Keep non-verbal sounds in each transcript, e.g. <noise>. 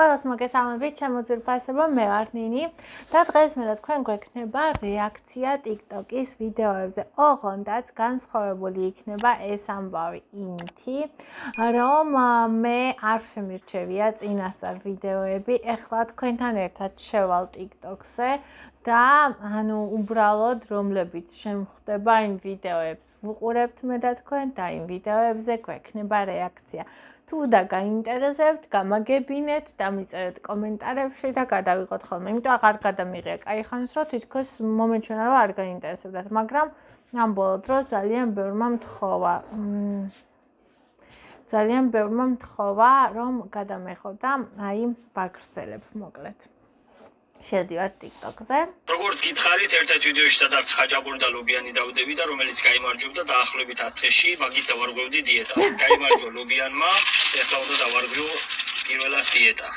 ყველას მოგესალმებით, ჩემო ძვირფასებო, მე ვარ ნინი და დღეს მე და თქვენ გვექნება რეაქცია TikTok-ის ვიდეოებზე. ოღონდაც განსხვავებული იქნება ეს ამბავი იმითი, რომ მე არ შემირჩევია წინასწარ ვიდეოები, ეხლა თქვენთან ერთად შევალ TikTok-ზე და ანუ უბრალოდ რომლებიც შემხვდება იმ ვიდეოებს, ვუყურებთ მე და თქვენ და იმ ვიდეოებზე გვექნება რეაქცია. თუ და გაინტერესებთ, გამაგებინეთ და მიწერეთ კომენტარებში და გადავიღოთ ხოლმე. იმიტომ აღარ გადამიღია кай ხანს, რომ თითქოს მომენტში რა არ გაინტერესებდათ, მაგრამ ამ ბოლო დროს ძალიან ბევრმა მთხოვა. ძალიან ბევრმა მთხოვა, რომ გადამეხო და აი ვაგრძელებ მოკლედ. შედივარ TikTok-ზე. როგორც გითხარით, ერთ-ერთ ვიდეოში სადაც ხაჭაპური და ლობიანი დავდები და რომელიც გამარჯვებდა დაახლოებით 10 დღეში, მაგით დავარგვევდი დიეტას. გამარჯვა ლობიანმა, ეხლა უნდა დავარგვიო პირველად დიეტა.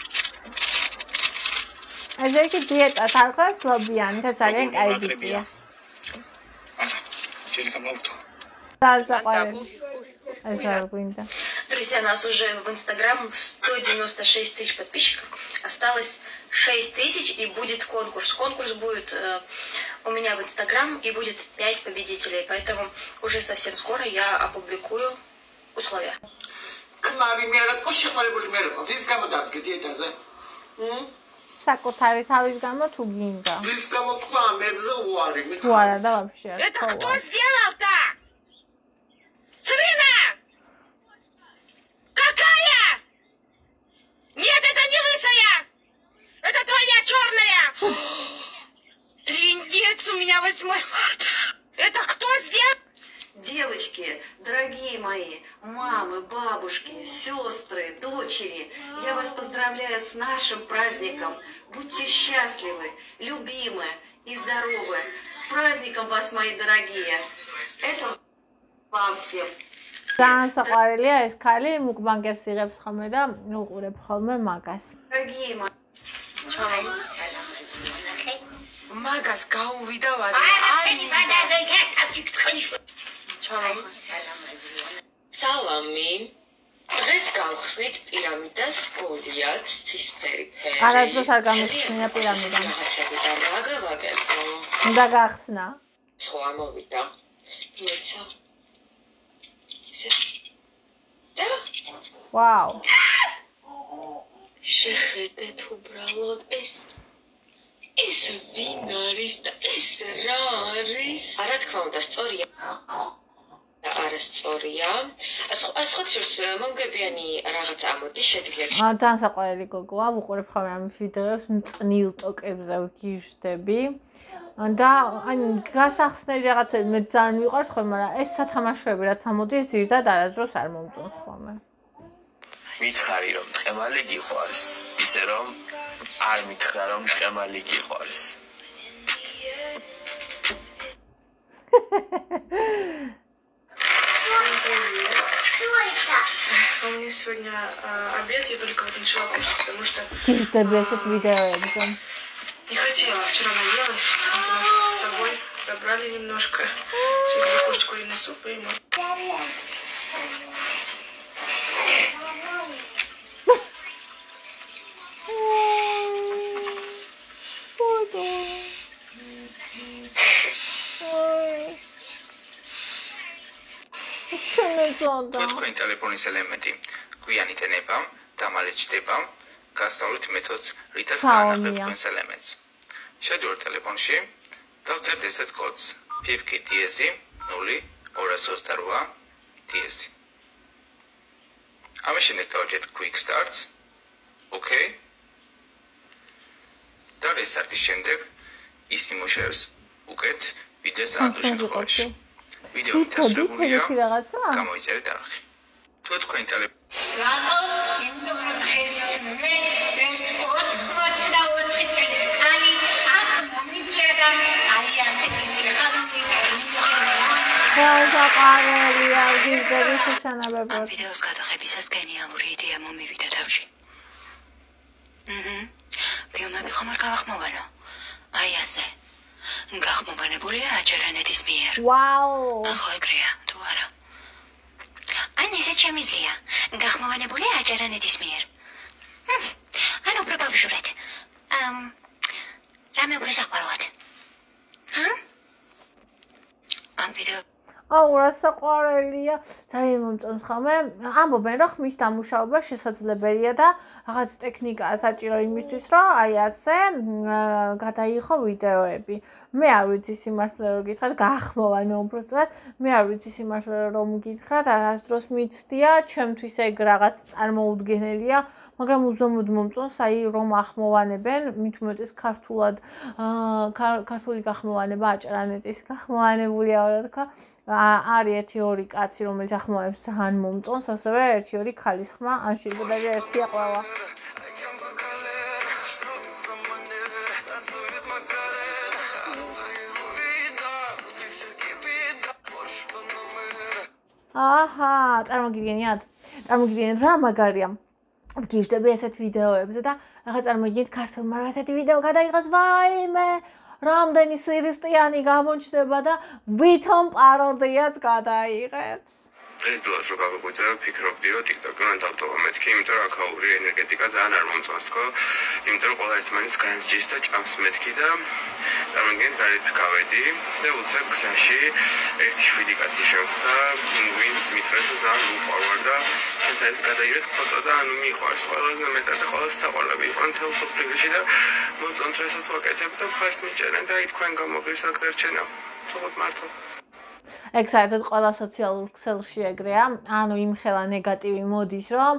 ეს ერთი დიეტა თარხას ლობიანი და ძალიან კაი დიეტა. აჰა, შეიძლება მოვთო. დალზაყარი. ეს არ გვინდა. Друзья, нас уже в Инстаграм 196 тысяч подписчиков. Осталось 6 тысяч и будет конкурс. Конкурс будет э, у меня в Инстаграм и будет 5 победителей. Поэтому уже совсем скоро я опубликую условия. საკუთარი თავის გამო თუ გინდა. ვის გამო თქვა მეებზე უარი მითხარ. თუ არა და вообще. Это кто сделал-то? Свина! Трендец у меня 8 марта! Это кто сделал? Девочки, дорогие мои, мамы, бабушки, сестры, дочери, я вас поздравляю с нашим праздником. Будьте счастливы, любимы и здоровы. С праздником вас, мои дорогие. Это вам всем. ძალიან საყვარელია ეს ქალი, მუკბანგებს იღებს ხოლმე და უყურებ ხოლმე მაგას. მაგას გაუვიდა ვარ. აი, სალამი. დღეს გავხსნით პირამიდას გოლიათ ცისფერი ფერი. არასდროს არ გამიხსნია პირამიდა. რაღაცები და მაგავაგებო. უნდა გახსნა. სხვა მოვიდა. მეცა ვაუ. შეხედეთ უბრალოდ ეს ვინ არის და ეს რა არის? არა თქმა უნდა, სწორია. არა სწორია. ასე ხო შეს მომგებიანი რაღაც ამოდი შეგიძლიათ. აა ძალიან საყვარელი გოგოა, ვუყურებ ხოლმე ამ ვიდეოს მწნილ ტოკებზე ვგიჟდები. და აი გასახსნელი რაღაცები მე ძალიან მიყვარს ხოლმე, მაგრამ ეს სათამაშოები რაც ამოდის ზირდად არასდროს არ მომწონს ხოლმე. მითხარი რომ ტყემალი გიყვარს, ისე რომ არ მითხრა რომ ტყემალი გიყვარს. У меня сегодня э, обед, я только вот начала кушать, потому что... Ты же этот видео, Не хотела, вчера наелась, с собой забрали немножко. Сейчас буду кушать куриный суп и мы. შემეწოდა. თქვენ ტელეფონის ელემენტი. გვიანი თენება, დამალეჭდება, გასავლით მეთოდს, რითაც განახლებთ ელემენტს. შედიოდი ტელეფონში. დავწერთ ესეთ კოდს. PIPK DS 0228 DS ამაშინე დავჭერთ quick starts. Okay და რესარტის შემდეგ ის იმუშავებს უკეთ ვიდეოს ანდროიდში ვიდეო ვიცოდით ეგეთი რაღაცა გამოიწერეთ არხი თუ თქვენ ტელეფონში რატო იმ დღეს მე ეს 84 წელი გასაყარელი აღიზრდები შესანაბებად. ამ ვიდეოს გადაღებისას გენიალური იდეა მომივიდა თავში. აჰა. ფილმები ხომ არ გავახმოვანო? აი ასე. გახმოვანებულია აჯერანეთის მიერ. ვაუ! ახო ეგრეა, თუ არა. ან ესე ჩემი ზია. გახმოვანებულია აჯერანეთის მიერ. ანუ ბავშვებად. ამ რამე უკვე საყვარლად. ჰა? ამ ვიდეო აუ რა საყვარელია ძალიან მომწონს ხომ ამბობენ რომ ხმის დამუშავება შესაძლებელია და რაღაც ტექნიკა საჭირო იმისთვის რომ აი ასე გადაიღო ვიდეოები. მე არ ვიცი სიმართლე რომ გითხრათ გახმოვანო უბრალოდ მე არ ვიცი სიმართლე რომ გითხრათ არასდროს მიცდია ჩემთვის ეგ რაღაც წარმოუდგენელია მაგრამ უზომოდ მომწონს აი რომ ახმოვანებენ მით უმეტეს ქართულად ქართული გახმოვანება აჭარანეთის გახმოვანებულია რა თქმა არის ერთი ორი კაცი რომელიც ახმოვანებს ძალიან მომწონს ასევე ერთი ორი ქალის ხმა ან შეიძლება ერთია ყველა აჰა, წარმოგიდგენიათ? წარმოგიდგენიათ რა მაგარია? გიჟდები ესეთ ვიდეოებზე და ახლა წარმოგიდგენთ ქართულმა რა ესეთი ვიდეო გადაიღოს ვაიმე რამდენი სირისტიანი გამოჩნდება და ვითომ პაროდიას გადაიღებს ეს დროს რო გავიღვიძე, ფიქრობდი რომ TikTok-ი მან დავტოვა მეთქი, იმიტომ რომ აქაური ენერგეტიკა ძალიან არ მომწონს თქო. იმიტომ რომ ყველა ერთმანეთს განსჯის და ჭამს მეთქი და წარმოგიდგენთ გარეთ გავედი და უცებ გზაში ერთი შვიდი კაცი შემხვდა, ვინც მithres ძალიან უყვარდა და ეს გადაიღეს ფოტო და ანუ მიყვარს ყველაზე მეტად და ყველაზე საყვარლები იყო თელ სოფლიოში და მოწონს რასაც ვაკეთებ და მხარს მიჭერენ და თქვენ გამოგვიშ აქ დარჩენა. თუმცა მართლა ეგ საერთოდ ყველა სოციალურ ქსელში ეგრეა, ანუ იმ ხელა ნეგატივი მოდის, რომ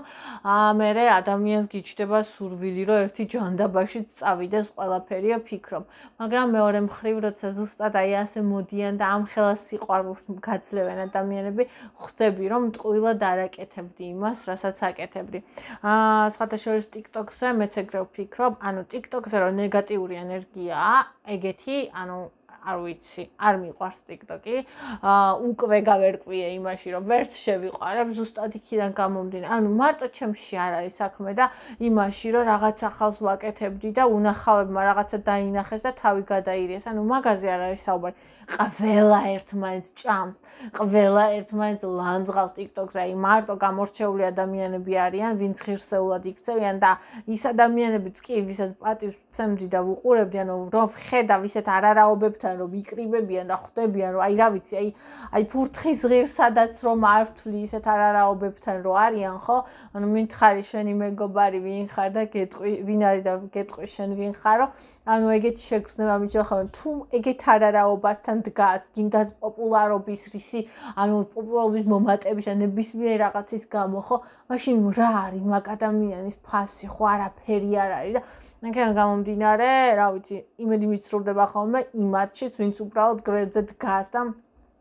მე ადამიანს გიჩდება სურვილი, რომ ერთი ჯანდაბაში წავიდეს ყველაფერია ფიქრობ. მაგრამ მეორე მხრივ, როცა ზუსტად აი ასე მოდიან და ამ ხელას სიყვარულს გაძლევენ ადამიანები, ხვდები, რომ ტყუილა დააკეთებდი იმას, რასაც აკეთებდი. აა შორის TikTok-ზე მეც ეგრე ვფიქრობ, ანუ TikTok-ზე რომ ნეგატიური ენერგიაა, ეგეთი, ანუ არ ვიცი, არ მიყვარს TikTok-ი. აა უკვე გავერკვიე იმაში, რომ ვერც შევიყარებ ზუსტად იქიდან გამომდინარე. ანუ მარტო ჩემში არ არის საქმე და იმაში, რომ რაღაც ახალს ვაკეთებდი და უნახავებმა რაღაცა დაინახეს და თავი გადაირიეს. ანუ მაგაზე არ არის საუბარი. ყველა ერთმანეთს ჭამს, ყველა ერთმანეთს ლანძღავს TikTok-ზე. აი მარტო გამორჩეული ადამიანები არიან, ვინც ღირსეულად იქცევიან და ის ადამიანებიც კი, ვისაც პატივს ვცემდი და ვუყურებდი, ანუ რომ ხედა ვისეთ არარაობებთან ხდებიან რომ იკრიბებიან და ხვდებიან რომ აი რა ვიცი აი აი ფურთხის ღირსადაც რომ არ ვთვლი ისეთ არარაობებთან რომ არიან ხო? ანუ მითხარი შენი მეგობარი ვინ ხარ და გეტყვი ვინ არის და გეტყვი შენ ვინ ხარო ანუ ეგეთი შეგრძნება მიჭახა თუ ეგეთ არარაობასთან დგას გინდას პოპულარობის რისი ანუ პოპულარობის მომატების ან ნებისმიერ რაღაცის გამო ხო? მაშინ რა არის? მაგ ადამიანის ფასი ხო? არაფერი არ არის და მაქან გამომდინარე რა ვიცი იმედი მიცრუდება ხოლმე იმათში ხალხშიც, ვინც უბრალოდ გვერდზე დგას და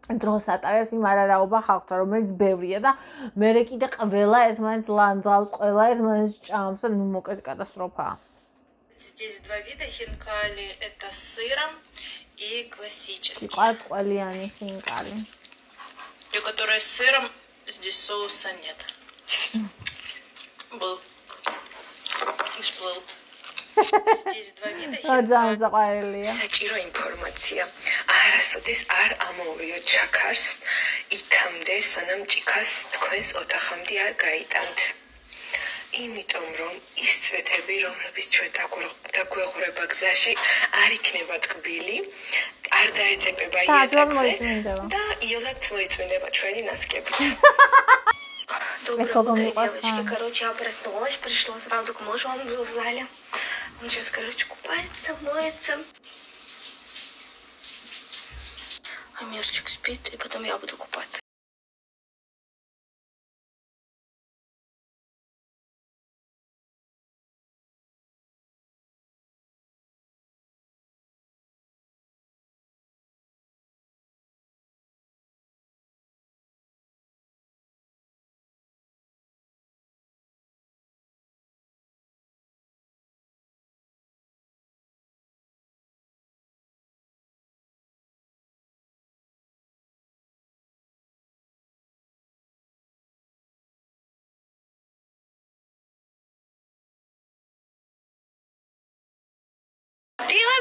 დროს ატარებს იმ არარაობა ხალხთან, რომელიც ბევრია და მე კიდე ყველა ერთმანეთს ლანძავს, ყველა ერთმანეთს ჭამს და ну мократ катастрофа. Здесь два вида хинкали, это с сыром и классический. Квартқалияни хинкали. И который с сыром, здесь соуса нет. <laughs> Был. Всплыл. ძალიან საყვარელია. საჭირო ინფორმაცია. არასოდეს არ ამოურიო ჩაქარს იქამდე სანამ ჭიქას თქვენს ოთახამდე არ გაიტანთ. იმიტომ რომ ის წვეთები, რომლებიც ჩვენ დაგვეღურება გზაში, არ იქნება ტკბილი, არ დაეწებება იატაკზე და იოლად მოიწმინდება ჩვენი ნასკებით. Доброе утро, девочки. Короче, я проснулась, пришла сразу к мужу, он был в зале. Он сейчас, короче, купается, моется. А Мирчик спит, и потом я буду купаться.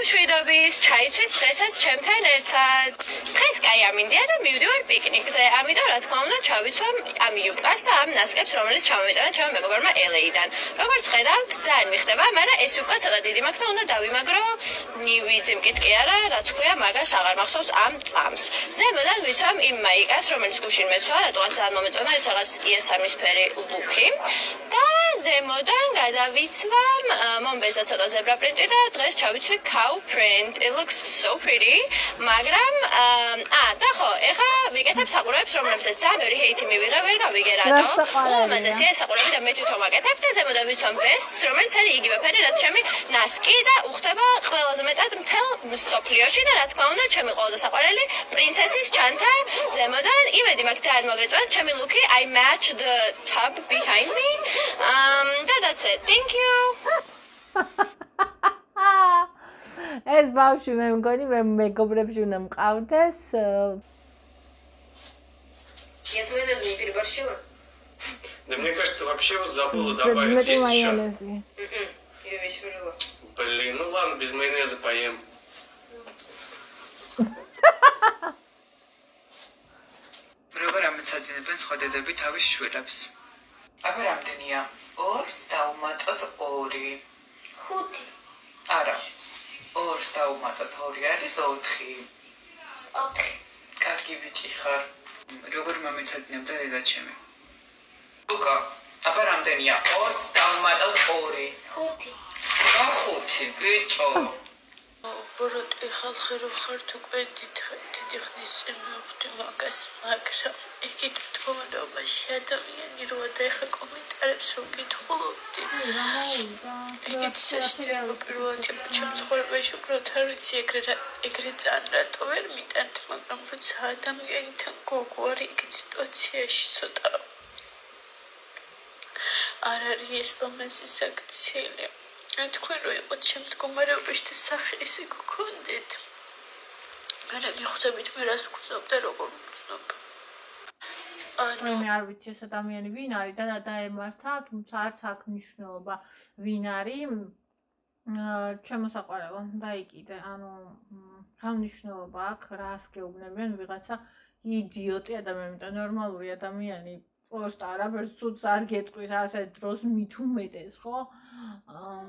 მშვიდობის, ჩაიცვით დღესაც ჩემთან ერთად. დღეს კაი ამინდია და მივდივარ პიკნიკზე. ამიტომ რა თქმა უნდა, ჩავიცვამ ამ იუბკას და ამ ნასკებს, რომელიც ჩამოვიტანა ჩემმა მეგობარმა LA-დან. როგორც ხედავთ, ძალიან მიხდება, მაგრამ ეს უკვე ცოტა დიდი მაქვს და უნდა დავიმაგრო ნივიძი მკითხი არა, რაც ქვია, მაგას აღარ მახსოვს ამ წამს. ზემოდან ვიცვამ იმ მაიკას, რომელიც გუშინ მეცვა, რატომაც არ მომეწონა ეს რაღაც იესარმისფერი ლუკი. და ზემოდან გადავიცვამ მომბეზა ცოტა ზებრა პრინტი და დღეს ჩავიცვი cow print. It looks so pretty. მაგრამ აა და ხო, ეხა ვიკეთებ საყურებს, რომლებსაც ძალიან ჰეითი მივიღე, ვერ გავიგე რატო. უმაზესია საყურები და მე თვითონ ვაკეთებ და ზემოდან ვიცვამ ვესტს, რომელიც არის იგივე ფერი, რაც ჩემი ნასკი და უხდება ყველაზე მეტად მთელ სოფლიოში და რა თქმა უნდა, ჩემი ყველაზე საყვარელი პრინცესის ჩანთა ზემოდან. იმედი მაქვს ძალიან მოგეწონათ ჩემი ლუკი. I match the tub behind me. Და that's it. Thank you. <laughs> ეს ბავშვი მე მგონი მე მეგობრებში უნდა მყავდეს. Я смотрю, это не переборщила. Да мне кажется, ты вообще забыла З добавить есть еще. майонезі. Я весь вырыла. Блин, ну ладно, без майонеза поем. როგორ ამეცადინებენ სხვა დედები თავის შვილებს? აბა რამდენია? 2-ს დაუმატოთ 2. 5. არა. 2-ს დაუმატოთ 2 არის 4. 4. კარგი ბიჭი ხარ. როგორ მომეცადინებდა დედაჩემი? ლუკა, აბა რამდენია? 2-ს დაუმატოთ 2. 5. რა 5 ბიჭო? ბოროტი ხალხი რო ხართ უკვე დიდი ხნის წინ მივხვდი მაგას, მაგრამ ეგეთ მდგომარეობაში ადამიანი როა და ეხა კომენტარებს რო კითხულობდი. ეგეთ სასტიარო პირველად ჩემს ცხოვრებაში უბრალოდ არ ვიცი ეგრე ეგრე ძალიან რატო ვერ მიტანთ, მაგრამ როცა ადამიანთან გოგო არის ეგეთ სიტუაციაში ცოტა არ არის ეს ლომაზი საქციელი. ან თქვენ რო იყოთ ჩემ მდგომარეობაში და სახე ისე გქონდეთ. არა მიხვდებით მე რას ვგრძნობ და როგორ ვგრძნობ. მე მე არ ვიცი ეს ადამიანი ვინ არის და რა დაემართა, თუმცა არც აქვს მნიშვნელობა ვინ არის. აა ჩემო საყვარელო, დაიკიდე, ანუ რა მნიშვნელობა აქვს, რას გეუბნებიან ვიღაცა იდიოტი ადამიანი და ნორმალური ადამიანი просто არაფერს ცუდს არ გეტყვის ასე დროს მით უმეტეს, ხო? აა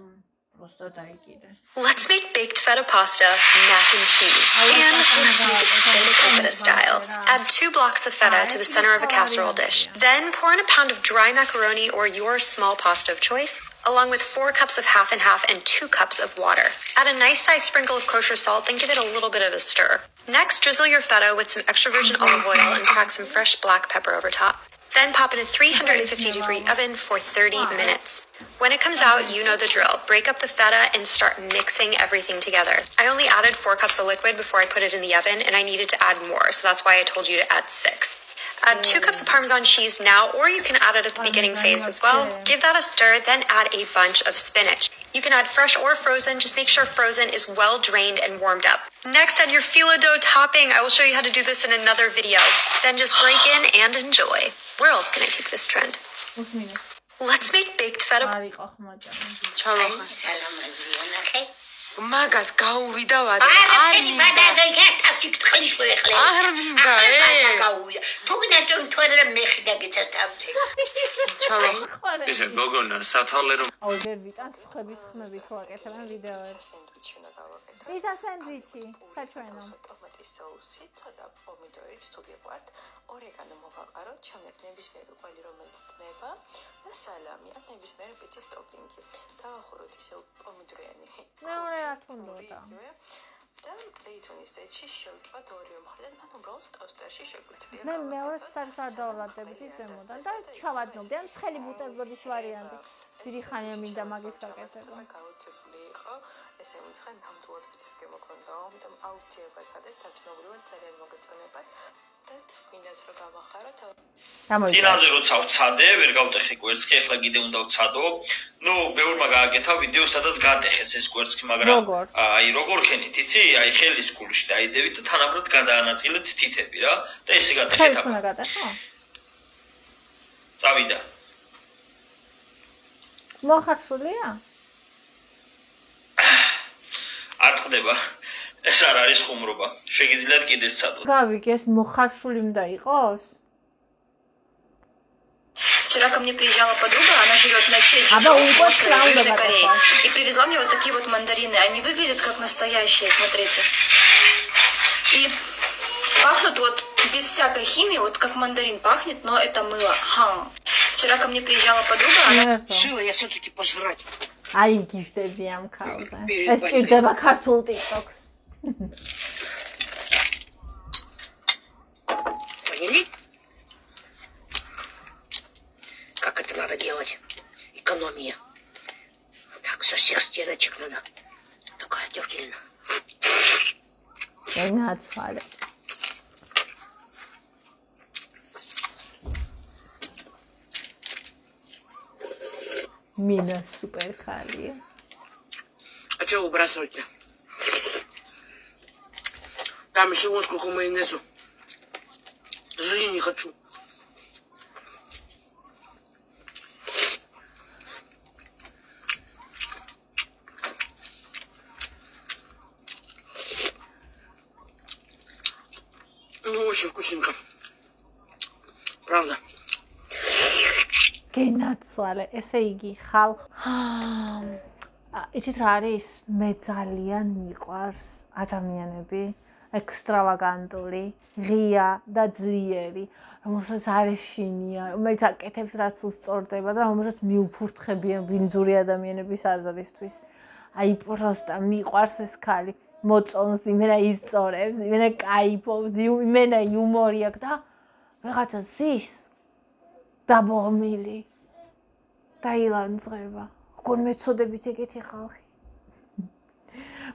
Let's make baked feta pasta, mac and cheese, and let's make it Spanish feta style. Add two blocks of feta to the center of a casserole dish. Then pour in a pound of dry macaroni or your small pasta of choice, along with four cups of half and half and two cups of water. Add a nice sized sprinkle of kosher salt, then give it a little bit of a stir. Next, drizzle your feta with some extra virgin olive oil and crack some fresh black pepper over top. Then pop in a 350 degree oven for 30 minutes. When it comes out, you know the drill. Break up the feta and start mixing everything together. I only added four cups of liquid before I put it in the oven, and I needed to add more, so that's why I told you to add six. Add two cups of Parmesan cheese now, or you can add it at the beginning phase as well. Give that a stir, then add a bunch of spinach. You can add fresh or frozen, just make sure frozen is well drained and warmed up. Next, add your filo dough topping. I will show you how to do this in another video. Then just break in and enjoy. Where else can I take this trend? Let's make baked feta. მაგას გაუვიდა ვადა არ მივიდა გათაში წყლის შეეხლა არ მივიდა ე გაუვიდა. თუნდაც თორე მეხი დაგეცას თავზე ესე გოგონა სათვალე რომ აუ ვერ ვიტანს ხების ხმებით ვაკეთებენ ვიდეოებს. ისა სენდვიჩი საჩვენო. ტომატის соуსი ცოტა პომიდორიც თუ გიყვართ ორეგანო მოვაყაროთ შემდეგ ნებისმიერი ყველი რომელიც ნება და სალამი ან ნებისმიერი პიცის ტოპინგი დავახუროთ ისე პომიდორიანი. მეორე რა თუნდოდა. და ზეითუნის ზეთში შევჭვათ ორივე მხრიდან, ან უბრალოდ ტოსტერში შეგვიძლია. მე მეორე სარს არ დავლადებით ის ზემოდან და ჩავადნობდი ან ცხელი ბუტერბროდის ვარიანტი. დიდი ხანია მინდა მაგის გაკეთება. გაუცებული იყო, ესე მითხრა ნამდვილად ვიცის გემოქონდა, ამიტომ აუცილებლად წადეთ დაწნობრივად ძალიან მოგეწონება. და თქვინდათ რომ გამახაროთ. წინაზე როცა ვცადე, ვერ გავტეხე კვერცხი, ახლა კიდე უნდა ვცადო. ნუ ბევრმა გააკეთა ვიდეო, სადაც გაატეხეს ეს კვერცხი, მაგრამ აი როგორ ქენით, იცი? აი ხელის გულში დაიდებით და თანაბრად გადაანაწილეთ თითები რა და ესე გაატეხეთ. ხელით უნდა გაატეხო? წავიდა. მოხარშულია? არ არ ხდება. ეს არ არის ხუმრობა. შეგიძლიათ კიდეც ცადოთ. გავიგეს მოხარშული უნდა იყოს? Вчера ко мне приезжала подруга, она живет на Чеджу, в Южной Корее. И привезла мне вот такие вот мандарины. Они выглядят как настоящие, смотрите. И пахнут вот без всякой химии, вот как мандарин пахнет, но это мыло. Ха. Вчера ко мне приезжала подруга, она... Решила я все-таки пожрать. აი გიშდები ამ ქალზე. ეს ჭირდება ქართულ TikTok-ს. Поняли? Как это надо делать? Экономия. Так, со всех стеночек надо. Такая дёртелина. Bring that side. Мина супер кария. А чего выбрасывать-то? Там еще вон сколько майонезу. Жри не хочу. Ну, очень вкусненько. Правда. გენაცვალე, ესე იგი ხალხ იცით რა არის? მე ძალიან მიყვარს ადამიანები ექსტრავაგანტული, ღია და ძლიერი, რომელსაც არ ეშინია, რომელიც აკეთებს რაც უსწორდება და რომელსაც მიუფურთხებიან ბინძური ადამიანების აზრისთვის. აი პროსტა მიყვარს ეს ქალი. მოწონს, იმენა ისწორებს, იმენა кайფობს, იმენა იუმორი აქვს და ვიღაცა ზის დაბომილი. დაილანძღება. როგორ მეწოდებით ეგეთი ხალხი?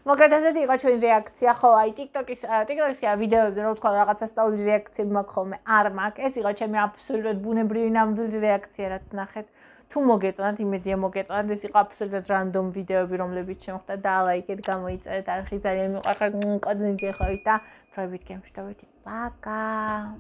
მოგეთ ასეთი იყო ჩვენი რეაქცია, ხო, აი TikTok-ის, TikTok-ის ვიდეოებზე რო თქვა რაღაცა სწავლის რეაქციები მაქვს ხოლმე. არ მაქვს. ეს იყო ჩემი აბსოლუტურად ბუნებრივი ნამდვილი რეაქცია, რაც ნახეთ. თუ მოგეწონათ, იმედია მოგეწონათ, ეს იყო აბსოლუტურად რანდომ ვიდეოები, რომლებიც შემოხდა და ლაიქეთ, გამოიწერეთ, არხი ძალიან მიყვარხარ, კოძინი გეხავით და პროებით გემშვიდობთ. პაკა.